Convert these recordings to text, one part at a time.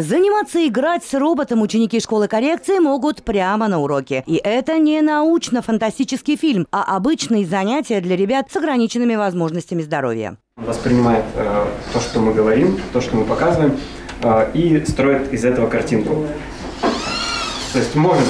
Заниматься и играть с роботом ученики школы коррекции могут прямо на уроке. И это не научно-фантастический фильм, а обычные занятия для ребят с ограниченными возможностями здоровья. Воспринимает э, то, что мы говорим, то, что мы показываем, э, и строит из этого картинку. То есть может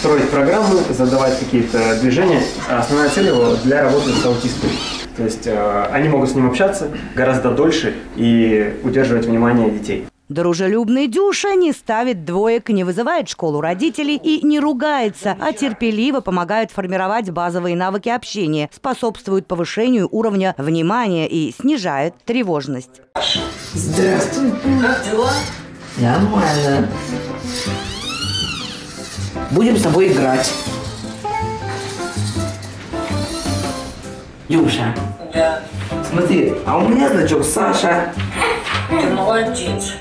строить программу, задавать какие-то движения. А основная цель его для работы с аутистами. То есть э, они могут с ним общаться гораздо дольше и удерживать внимание детей. Дружелюбный Дюша не ставит двоек, не вызывает школу родителей и не ругается, а терпеливо помогает формировать базовые навыки общения, способствует повышению уровня внимания и снижает тревожность. Здравствуй. Как дела? Нормально. Будем с тобой играть. Дюша. Да. Смотри, а у меня значок Саша. Ты молодец.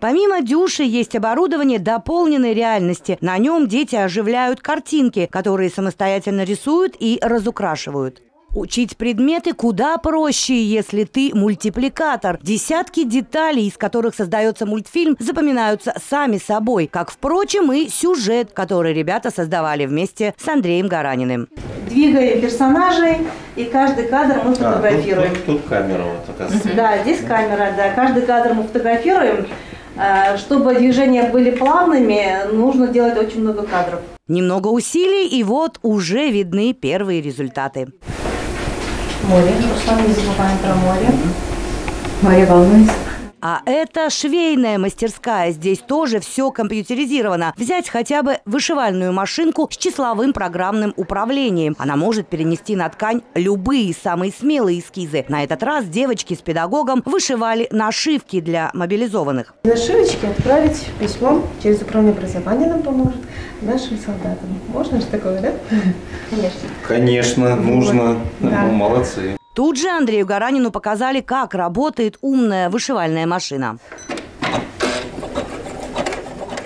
Помимо Дюши есть оборудование дополненной реальности. На нем дети оживляют картинки, которые самостоятельно рисуют и разукрашивают. Учить предметы куда проще, если ты мультипликатор. Десятки деталей, из которых создается мультфильм, запоминаются сами собой, как, впрочем, и сюжет, который ребята создавали вместе с Андреем Гараниным. Двигаем персонажей, и каждый кадр мы фотографируем. А, тут, тут, тут камера вот, оказывается. Да, здесь камера, да. Каждый кадр мы фотографируем. Э, Чтобы движения были плавными, нужно делать очень много кадров. Немного усилий, и вот уже видны первые результаты. Море. Руслан, не забываем про море. Море волнуется. А это швейная мастерская. Здесь тоже все компьютеризировано. Взять хотя бы вышивальную машинку с числовым программным управлением. Она может перенести на ткань любые самые смелые эскизы. На этот раз девочки с педагогом вышивали нашивки для мобилизованных. Нашивочки отправить письмом через управление образования нам поможет нашим солдатам. Можно же такое, да? Конечно. Конечно, нужно. Да. Ну, молодцы. Тут же Андрею Гаранину показали, как работает умная вышивальная машина.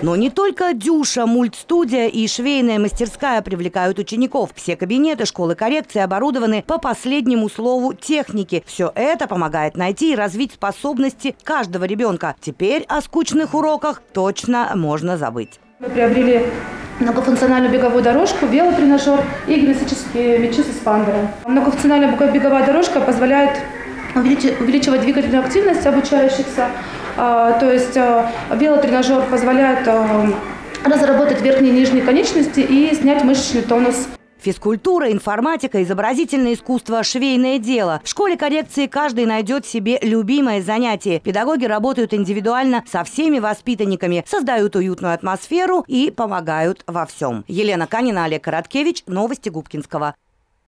Но не только Дюша, мультстудия и швейная мастерская привлекают учеников. Все кабинеты школы коррекции оборудованы по последнему слову техники. Все это помогает найти и развить способности каждого ребенка. Теперь о скучных уроках точно можно забыть. Мы приобрели многофункциональную беговую дорожку, велотренажер и гимнастические мячи с эспандером. Многофункциональная беговая дорожка позволяет увеличи- увеличивать двигательную активность обучающихся. А, То есть а, велотренажер позволяет а, разработать верхние и нижние конечности и снять мышечный тонус. Физкультура, информатика, изобразительное искусство, швейное дело. В школе коррекции каждый найдет себе любимое занятие. Педагоги работают индивидуально со всеми воспитанниками, создают уютную атмосферу и помогают во всем. Елена Канина, Олег Короткевич. Новости Губкинского.